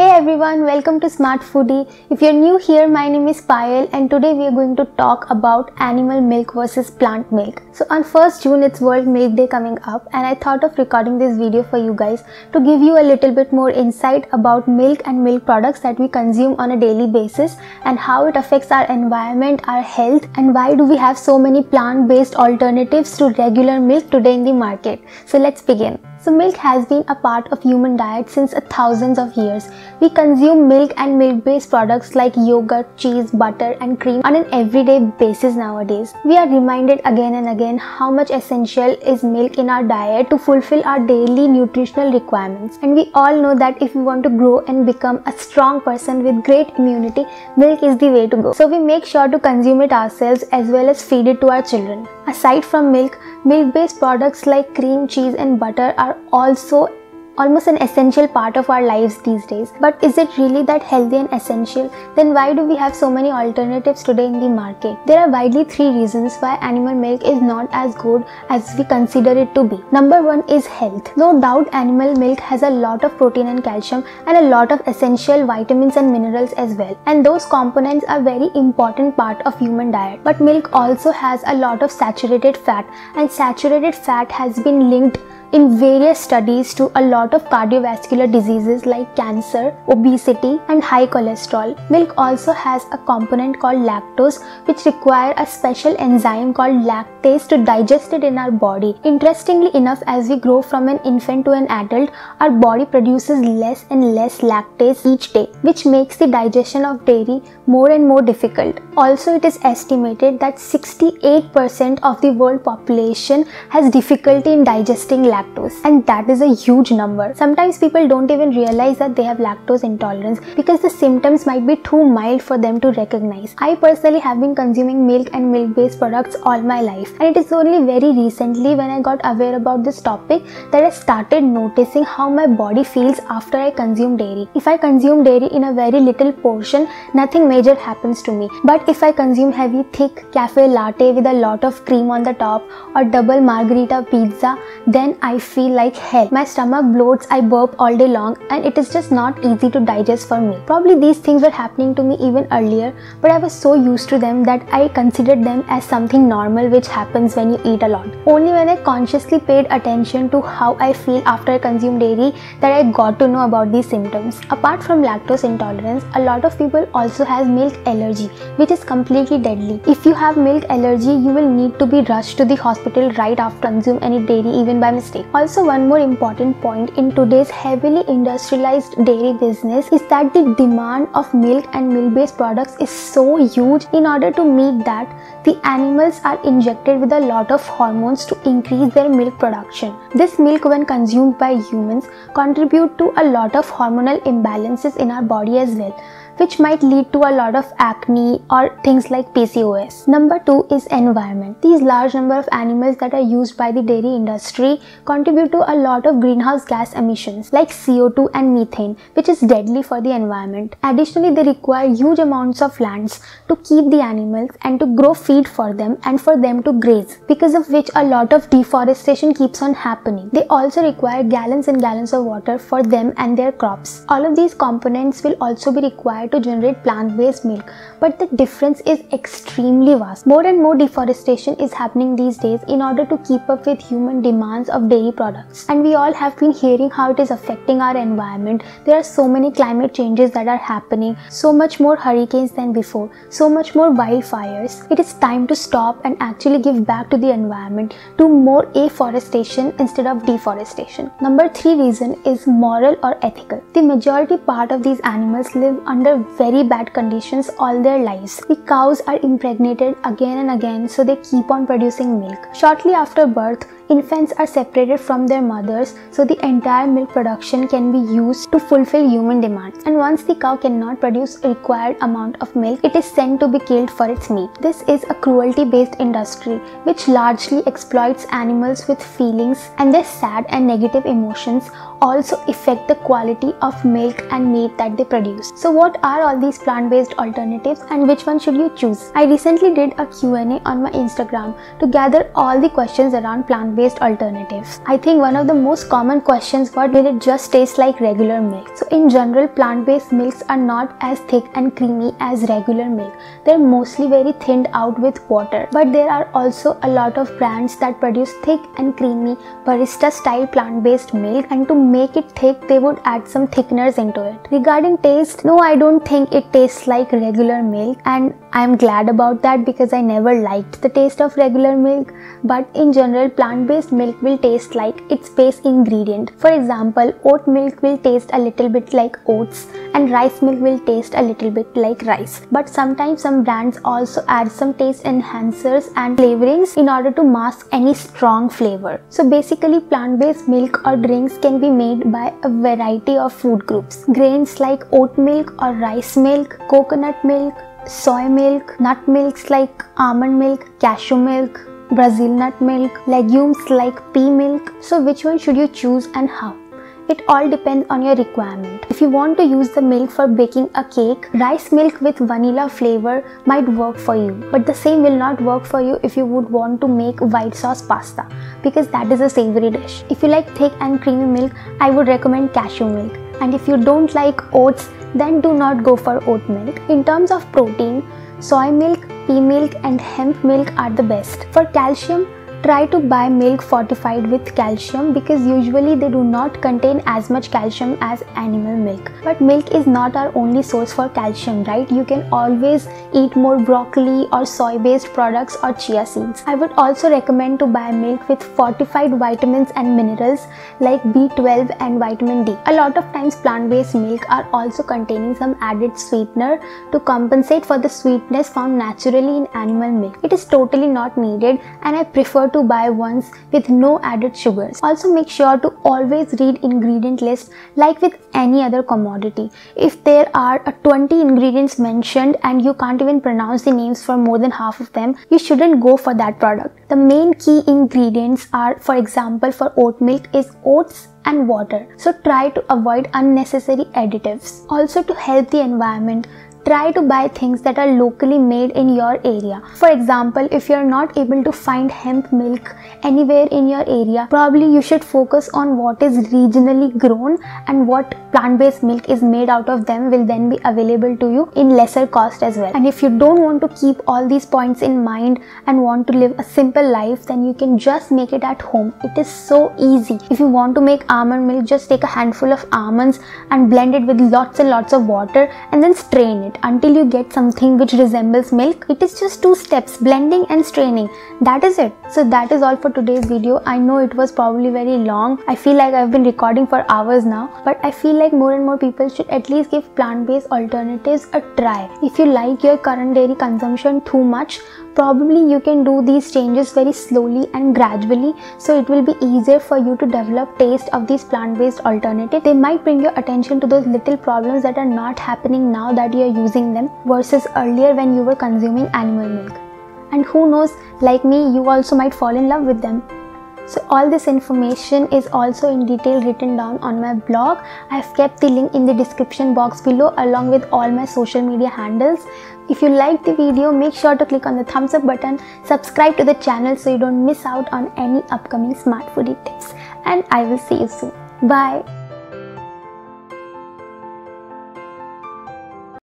Hey everyone, welcome to Smart Foodie. If you're new here, my name is Payal and today we are going to talk about animal milk versus plant milk. So on 1st June it's World Milk Day coming up and I thought of recording this video for you guys to give you a little bit more insight about milk and milk products that we consume on a daily basis and how it affects our environment, our health and why do we have so many plant-based alternatives to regular milk today in the market. So let's begin. So milk has been a part of human diet since thousands of years. We consume milk and milk-based products like yogurt, cheese, butter and cream on an everyday basis nowadays. We are reminded again and again how much essential is milk in our diet to fulfill our daily nutritional requirements. And we all know that if we want to grow and become a strong person with great immunity, milk is the way to go. So we make sure to consume it ourselves as well as feed it to our children. Aside from milk, milk-based products like cream, cheese and butter are also almost an essential part of our lives these days. But is it really that healthy and essential? Then why do we have so many alternatives today in the market? There are widely three reasons why animal milk is not as good as we consider it to be. Number one is health. No doubt animal milk has a lot of protein and calcium and a lot of essential vitamins and minerals as well. And those components are very important part of human diet. But milk also has a lot of saturated fat and saturated fat has been linked in various studies to a lot of cardiovascular diseases like cancer, obesity and high cholesterol. Milk also has a component called lactose which require a special enzyme called lactase to digest it in our body. Interestingly enough as we grow from an infant to an adult, our body produces less and less lactase each day which makes the digestion of dairy more and more difficult. Also it is estimated that 68% of the world population has difficulty in digesting lactose lactose and that is a huge number. Sometimes people don't even realize that they have lactose intolerance because the symptoms might be too mild for them to recognize. I personally have been consuming milk and milk based products all my life and it is only very recently when I got aware about this topic that I started noticing how my body feels after I consume dairy. If I consume dairy in a very little portion, nothing major happens to me. But if I consume heavy thick cafe latte with a lot of cream on the top or double margherita pizza, then I feel like hell. My stomach bloats, I burp all day long and it is just not easy to digest for me. Probably these things were happening to me even earlier but I was so used to them that I considered them as something normal which happens when you eat a lot. Only when I consciously paid attention to how I feel after I consume dairy that I got to know about these symptoms. Apart from lactose intolerance, a lot of people also has milk allergy which is completely deadly. If you have milk allergy, you will need to be rushed to the hospital right after consume any dairy even by mistake. Also, one more important point in today's heavily industrialized dairy business is that the demand of milk and milk based products is so huge. In order to meet that, the animals are injected with a lot of hormones to increase their milk production. This milk when consumed by humans contribute to a lot of hormonal imbalances in our body as well which might lead to a lot of acne or things like PCOS. Number two is environment. These large number of animals that are used by the dairy industry contribute to a lot of greenhouse gas emissions like CO2 and methane, which is deadly for the environment. Additionally, they require huge amounts of lands to keep the animals and to grow feed for them and for them to graze, because of which a lot of deforestation keeps on happening. They also require gallons and gallons of water for them and their crops. All of these components will also be required to generate plant-based milk but the difference is extremely vast. More and more deforestation is happening these days in order to keep up with human demands of dairy products and we all have been hearing how it is affecting our environment. There are so many climate changes that are happening, so much more hurricanes than before, so much more wildfires. It is time to stop and actually give back to the environment to more afforestation instead of deforestation. Number 3 reason is moral or ethical. The majority part of these animals live under very bad conditions all their lives. The cows are impregnated again and again so they keep on producing milk. Shortly after birth, infants are separated from their mothers so the entire milk production can be used to fulfill human demands. And once the cow cannot produce required amount of milk, it is sent to be killed for its meat. This is a cruelty based industry which largely exploits animals with feelings and their sad and negative emotions also affect the quality of milk and meat that they produce. So what are all these plant-based alternatives and which one should you choose? I recently did a Q&A on my Instagram to gather all the questions around plant-based plant-based alternatives. I think one of the most common questions what will it just taste like regular milk? So in general plant-based milks are not as thick and creamy as regular milk. They're mostly very thinned out with water. But there are also a lot of brands that produce thick and creamy barista style plant-based milk and to make it thick they would add some thickeners into it. Regarding taste, no I don't think it tastes like regular milk and I'm glad about that because I never liked the taste of regular milk but in general plant-based milk will taste like its base ingredient. For example, oat milk will taste a little bit like oats and rice milk will taste a little bit like rice. But sometimes some brands also add some taste enhancers and flavorings in order to mask any strong flavor. So basically plant-based milk or drinks can be made by a variety of food groups. Grains like oat milk or rice milk, coconut milk, soy milk, nut milks like almond milk, cashew milk, Brazil nut milk, legumes like pea milk. So which one should you choose and how? It all depends on your requirement. If you want to use the milk for baking a cake, rice milk with vanilla flavor might work for you. But the same will not work for you if you would want to make white sauce pasta because that is a savory dish. If you like thick and creamy milk, I would recommend cashew milk. And if you don't like oats, then do not go for oat milk. In terms of protein, soy milk, pea milk and hemp milk are the best. For calcium, Try to buy milk fortified with calcium because usually they do not contain as much calcium as animal milk. But milk is not our only source for calcium, right? You can always eat more broccoli or soy based products or chia seeds. I would also recommend to buy milk with fortified vitamins and minerals like B12 and vitamin D. A lot of times plant based milk are also containing some added sweetener to compensate for the sweetness found naturally in animal milk. It is totally not needed and I prefer to buy ones with no added sugars. Also make sure to always read ingredient list like with any other commodity. If there are uh, 20 ingredients mentioned and you can't even pronounce the names for more than half of them, you shouldn't go for that product. The main key ingredients are for example for oat milk is oats and water. So try to avoid unnecessary additives. Also to help the environment, try to buy things that are locally made in your area. For example, if you're not able to find hemp milk anywhere in your area, probably you should focus on what is regionally grown and what plant-based milk is made out of them will then be available to you in lesser cost as well. And if you don't want to keep all these points in mind and want to live a simple life, then you can just make it at home. It is so easy. If you want to make almond milk, just take a handful of almonds and blend it with lots and lots of water and then strain it it until you get something which resembles milk. It is just two steps blending and straining. That is it. So that is all for today's video. I know it was probably very long. I feel like I've been recording for hours now but I feel like more and more people should at least give plant-based alternatives a try. If you like your current dairy consumption too much probably you can do these changes very slowly and gradually so it will be easier for you to develop taste of these plant-based alternatives they might bring your attention to those little problems that are not happening now that you are using them versus earlier when you were consuming animal milk. And who knows like me you also might fall in love with them so all this information is also in detail written down on my blog. I've kept the link in the description box below along with all my social media handles. If you liked the video, make sure to click on the thumbs up button, subscribe to the channel so you don't miss out on any upcoming smart foodie tips. And I will see you soon. Bye.